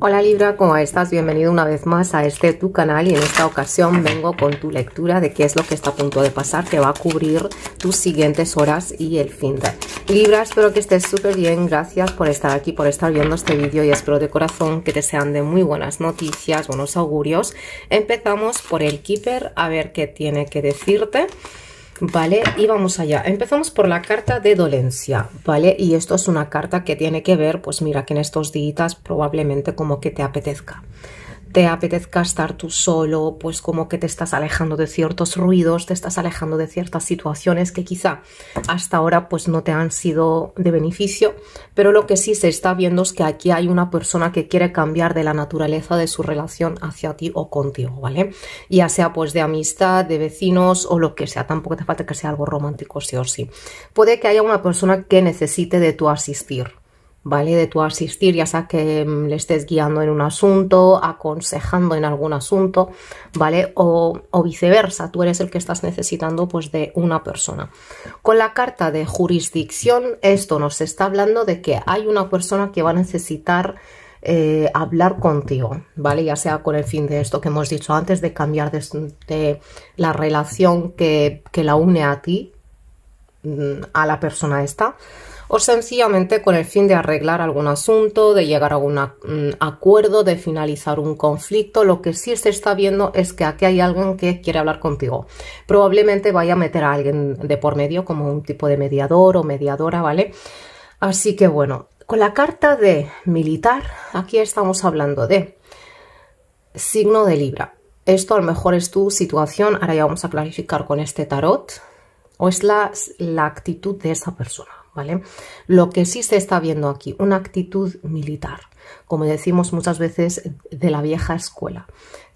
Hola Libra, ¿cómo estás? Bienvenido una vez más a este tu canal y en esta ocasión vengo con tu lectura de qué es lo que está a punto de pasar que va a cubrir tus siguientes horas y el fin de. Libra, espero que estés súper bien, gracias por estar aquí, por estar viendo este vídeo y espero de corazón que te sean de muy buenas noticias, buenos augurios. Empezamos por el Keeper a ver qué tiene que decirte. ¿Vale? Y vamos allá. Empezamos por la carta de dolencia, ¿vale? Y esto es una carta que tiene que ver, pues mira, que en estos días probablemente como que te apetezca te apetezca estar tú solo, pues como que te estás alejando de ciertos ruidos, te estás alejando de ciertas situaciones que quizá hasta ahora pues no te han sido de beneficio, pero lo que sí se está viendo es que aquí hay una persona que quiere cambiar de la naturaleza de su relación hacia ti o contigo, ¿vale? Ya sea pues de amistad, de vecinos o lo que sea, tampoco te falta que sea algo romántico sí o sí. Puede que haya una persona que necesite de tu asistir, ¿vale? De tu asistir, ya sea que mm, le estés guiando en un asunto, aconsejando en algún asunto, ¿vale? O, o, viceversa, tú eres el que estás necesitando pues de una persona. Con la carta de jurisdicción, esto nos está hablando de que hay una persona que va a necesitar eh, hablar contigo, ¿vale? Ya sea con el fin de esto que hemos dicho antes, de cambiar de, de la relación que, que la une a ti, mm, a la persona esta, o sencillamente con el fin de arreglar algún asunto, de llegar a un mm, acuerdo, de finalizar un conflicto. Lo que sí se está viendo es que aquí hay alguien que quiere hablar contigo. Probablemente vaya a meter a alguien de por medio como un tipo de mediador o mediadora, ¿vale? Así que bueno, con la carta de militar, aquí estamos hablando de signo de Libra. Esto a lo mejor es tu situación, ahora ya vamos a clarificar con este tarot, o es la, la actitud de esa persona. ¿Vale? Lo que sí se está viendo aquí, una actitud militar, como decimos muchas veces de la vieja escuela,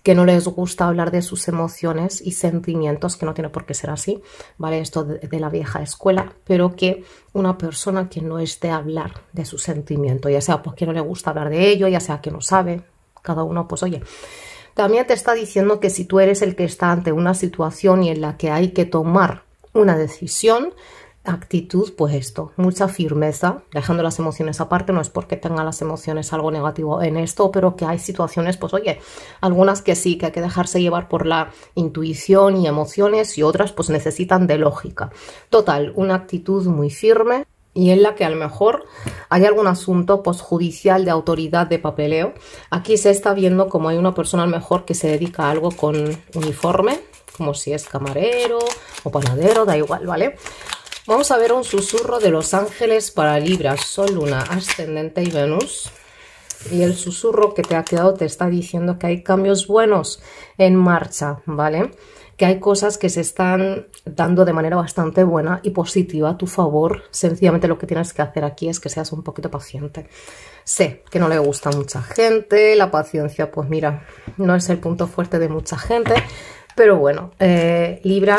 que no les gusta hablar de sus emociones y sentimientos, que no tiene por qué ser así, ¿vale? Esto de, la vieja escuela, pero que una persona que no es de hablar de su sentimiento, ya sea porque no le gusta hablar de ello, ya sea que no sabe, cada uno, pues oye, también te está diciendo que si tú eres el que está ante una situación y en la que hay que tomar una decisión, actitud, pues esto, mucha firmeza, dejando las emociones aparte, no es porque tenga las emociones algo negativo en esto, pero que hay situaciones, pues oye, algunas que sí, que hay que dejarse llevar por la intuición y emociones y otras pues necesitan de lógica. Total, una actitud muy firme y en la que a lo mejor hay algún asunto postjudicial de autoridad de papeleo. Aquí se está viendo como hay una persona a lo mejor que se dedica a algo con uniforme, como si es camarero o panadero, da igual, ¿vale? Vamos a ver un susurro de los ángeles para Libra, Sol, Luna, Ascendente y Venus. Y el susurro que te ha quedado te está diciendo que hay cambios buenos en marcha, ¿vale? Que hay cosas que se están dando de manera bastante buena y positiva a tu favor. Sencillamente lo que tienes que hacer aquí es que seas un poquito paciente. Sé que no le gusta a mucha gente, la paciencia, pues mira, no es el punto fuerte de mucha gente. Pero bueno, eh, Libra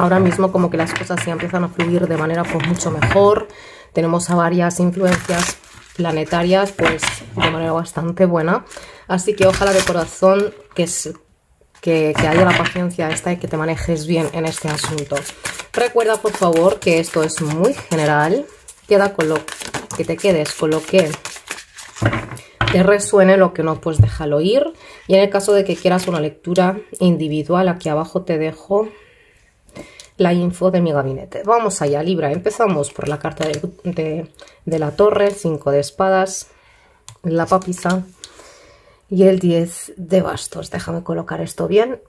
ahora mismo como que las cosas ya empiezan a fluir de manera pues mucho mejor. Tenemos a varias influencias planetarias pues de manera bastante buena. Así que ojalá de corazón que, que, que haya la paciencia esta y que te manejes bien en este asunto. Recuerda por favor que esto es muy general. Queda con lo que te quedes con lo que te resuene, lo que no, pues déjalo ir. Y en el caso de que quieras una lectura individual, aquí abajo te dejo la info de mi gabinete. Vamos allá, Libra. Empezamos por la carta de, la torre, 5 de espadas, la papisa y el 10 de bastos. Déjame colocar esto bien.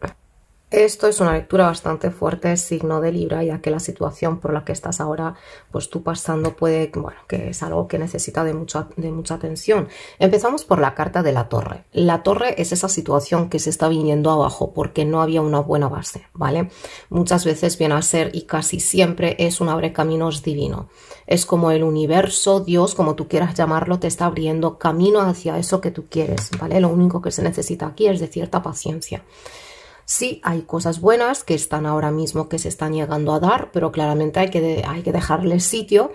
Esto es una lectura bastante fuerte, signo de Libra, ya que la situación por la que estás ahora, pues tú pasando puede, bueno, que es algo que necesita de mucha, de mucha atención. Empezamos por la carta de la torre. La torre es esa situación que se está viniendo abajo porque no había una buena base, ¿vale? Muchas veces viene a ser y casi siempre es un abre caminos divino. Es como el universo, Dios, como tú quieras llamarlo, te está abriendo camino hacia eso que tú quieres, ¿vale? Lo único que se necesita aquí es de cierta paciencia. Sí, hay cosas buenas que están ahora mismo que se están llegando a dar, pero claramente hay que, hay que dejarle sitio.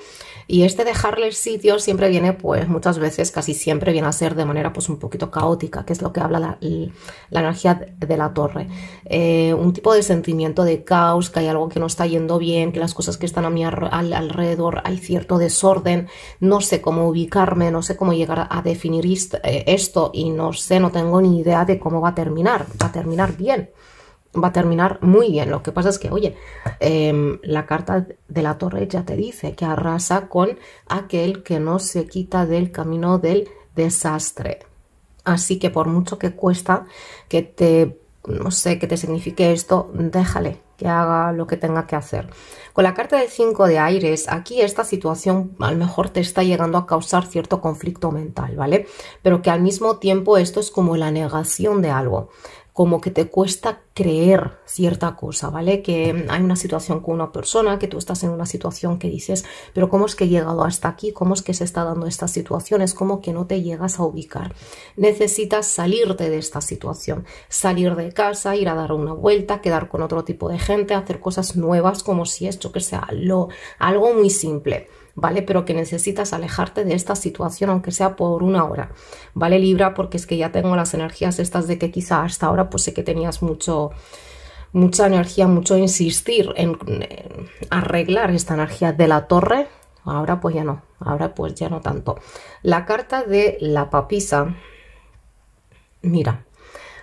Y este dejarle sitio siempre viene, pues muchas veces, casi siempre viene a ser de manera pues un poquito caótica, que es lo que habla la, energía de la torre. Eh, un tipo de sentimiento de caos, que hay algo que no está yendo bien, que las cosas que están a mi alrededor hay cierto desorden, no sé cómo ubicarme, no sé cómo llegar a definir eh, esto y no sé, no tengo ni idea de cómo va a terminar, va a terminar bien va a terminar muy bien. Lo que pasa es que, oye, em, la carta de la torre ya te dice que arrasa con aquel que no se quita del camino del desastre. Así que por mucho que cuesta que te, no sé, que te signifique esto, déjale que haga lo que tenga que hacer. Con la carta de 5 de aires, aquí esta situación a lo mejor te está llegando a causar cierto conflicto mental, ¿vale? Pero que al mismo tiempo esto es como la negación de algo como que te cuesta creer cierta cosa, ¿vale? Que hay una situación con una persona, que tú estás en una situación que dices, pero ¿cómo es que he llegado hasta aquí? ¿Cómo es que se está dando esta situación? Es como que no te llegas a ubicar. Necesitas salirte de esta situación, salir de casa, ir a dar una vuelta, quedar con otro tipo de gente, hacer cosas nuevas como si esto que sea lo, algo muy simple. ¿Vale? Pero que necesitas alejarte de esta situación, aunque sea por una hora, ¿vale, Libra? Porque es que ya tengo las energías estas de que quizá hasta ahora pues sé que tenías mucho mucha energía, mucho insistir en, arreglar esta energía de la torre, ahora pues ya no, ahora pues ya no tanto. La carta de la papisa, mira,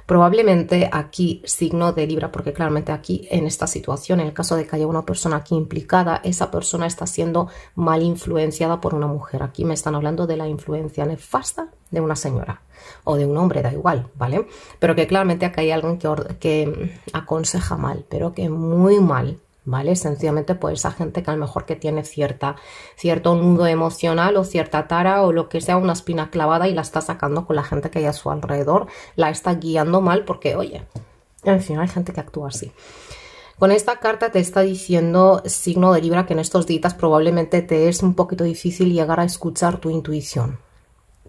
Probablemente aquí signo de Libra, porque claramente aquí en esta situación, en el caso de que haya una persona aquí implicada, esa persona está siendo mal influenciada por una mujer. Aquí me están hablando de la influencia nefasta de una señora o de un hombre, da igual, ¿vale? Pero que claramente acá hay alguien que, que aconseja mal, pero que muy mal, ¿vale? Sencillamente pues esa gente que a lo mejor que tiene cierta, cierto nudo emocional o cierta tara o lo que sea, una espina clavada y la está sacando con la gente que hay a su alrededor, la está guiando mal porque, oye, en fin, hay gente que actúa así. Con esta carta te está diciendo signo de Libra que en estos días probablemente te es un poquito difícil llegar a escuchar tu intuición,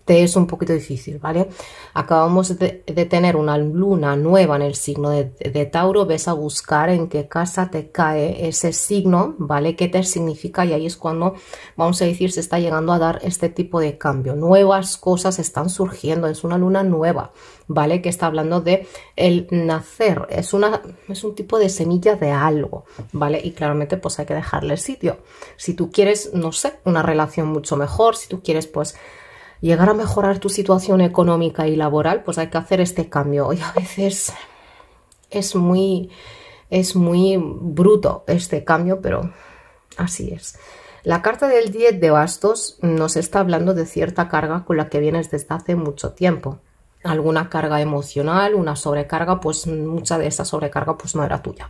te es un poquito difícil, ¿vale? Acabamos de, tener una luna nueva en el signo de, Tauro, ves a buscar en qué casa te cae ese signo, ¿vale? ¿Qué te significa? Y ahí es cuando, vamos a decir, se está llegando a dar este tipo de cambio. Nuevas cosas están surgiendo, es una luna nueva, ¿vale? Que está hablando de el nacer, es, una, es un tipo de semilla de algo, ¿vale? Y claramente pues hay que dejarle sitio. Si tú quieres, no sé, una relación mucho mejor, si tú quieres pues llegar a mejorar tu situación económica y laboral, pues hay que hacer este cambio. Y a veces es muy, es muy bruto este cambio, pero así es. La carta del 10 de bastos nos está hablando de cierta carga con la que vienes desde hace mucho tiempo. Alguna carga emocional, una sobrecarga, pues mucha de esa sobrecarga pues no era tuya.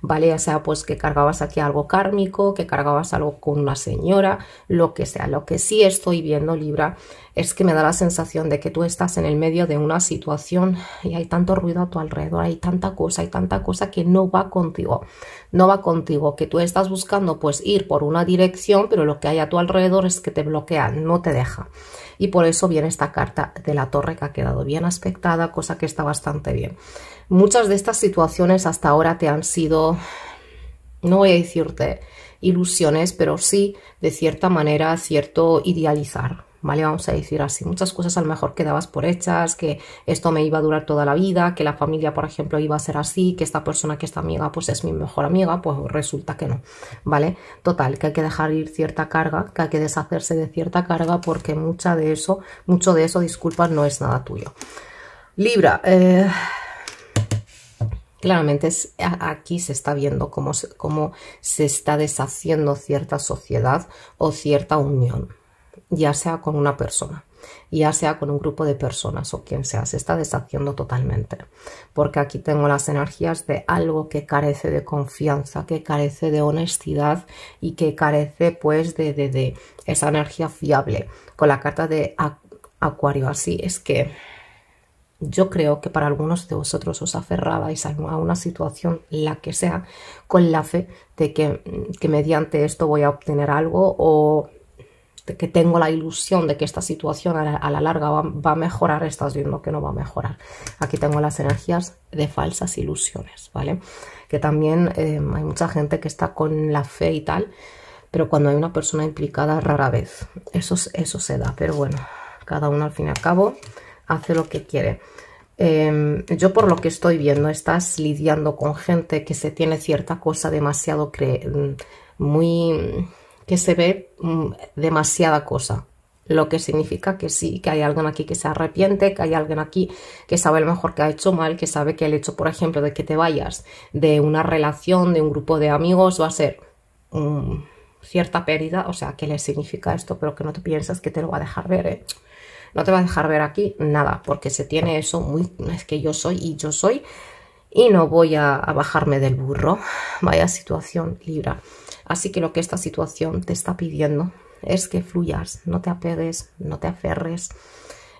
¿vale? Ya sea pues que cargabas aquí algo kármico, que cargabas algo con una señora, lo que sea. Lo que sí estoy viendo, Libra, es que me da la sensación de que tú estás en el medio de una situación y hay tanto ruido a tu alrededor, hay tanta cosa, hay tanta cosa que no va contigo, no va contigo, que tú estás buscando pues ir por una dirección, pero lo que hay a tu alrededor es que te bloquea, no te deja. Y por eso viene esta carta de la torre que ha quedado bien aspectada, cosa que está bastante bien. Muchas de estas situaciones hasta ahora te han sido, no voy a decirte ilusiones, pero sí de cierta manera cierto idealizar, ¿vale? Vamos a decir así, muchas cosas a lo mejor quedabas por hechas, que esto me iba a durar toda la vida, que la familia, por ejemplo, iba a ser así, que esta persona que esta amiga pues es mi mejor amiga, pues resulta que no, ¿vale? Total, que hay que dejar ir cierta carga, que hay que deshacerse de cierta carga porque mucha de eso, mucho de eso, disculpa, no es nada tuyo. Libra, eh, Claramente aquí se está viendo cómo cómo se está deshaciendo cierta sociedad o cierta unión, ya sea con una persona, ya sea con un grupo de personas o quien sea, se está deshaciendo totalmente. Porque aquí tengo las energías de algo que carece de confianza, que carece de honestidad y que carece pues de, de, de esa energía fiable. Con la carta de Acuario así es que yo creo que para algunos de vosotros os aferrabais a una situación, la que sea, con la fe de que, mediante esto voy a obtener algo o que tengo la ilusión de que esta situación a la, larga va, a mejorar, estás viendo que no va a mejorar. Aquí tengo las energías de falsas ilusiones, ¿vale? Que también eh, hay mucha gente que está con la fe y tal, pero cuando hay una persona implicada rara vez. Eso, eso se da, pero bueno, cada uno al fin y al cabo hace lo que quiere. Em, yo por lo que estoy viendo, estás lidiando con gente que se tiene cierta cosa demasiado mm, muy que se ve mm, demasiada cosa. Lo que significa que sí, que hay alguien aquí que se arrepiente, que hay alguien aquí que sabe lo mejor que ha hecho mal, que sabe que el hecho, por ejemplo, de que te vayas de una relación, de un grupo de amigos, va a ser mm, cierta pérdida. O sea, ¿qué le significa esto? Pero que no te piensas que te lo va a dejar ver, ¿eh? No te va a dejar ver aquí nada, porque se tiene eso muy... Es que yo soy y yo soy y no voy a, a bajarme del burro. Vaya situación, Libra. Así que lo que esta situación te está pidiendo es que fluyas, no te apegues, no te aferres,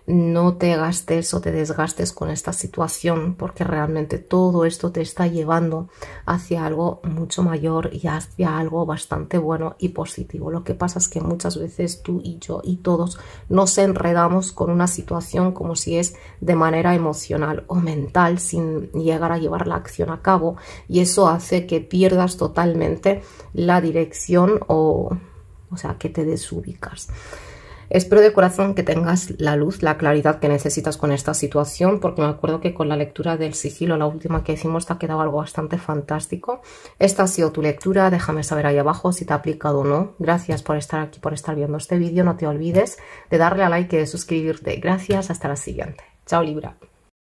no te gastes o te desgastes con esta situación porque realmente todo esto te está llevando hacia algo mucho mayor y hacia algo bastante bueno y positivo. Lo que pasa es que muchas veces tú y yo y todos nos enredamos con una situación como si es de manera emocional o mental sin llegar a llevar la acción a cabo y eso hace que pierdas totalmente la dirección o, o sea, que te desubicas. Espero de corazón que tengas la luz, la claridad que necesitas con esta situación, porque me acuerdo que con la lectura del sigilo, la última que hicimos, te ha quedado algo bastante fantástico. Esta ha sido tu lectura, déjame saber ahí abajo si te ha aplicado o no. Gracias por estar aquí, por estar viendo este vídeo. No te olvides de darle a like y de suscribirte. Gracias, hasta la siguiente. Chao Libra.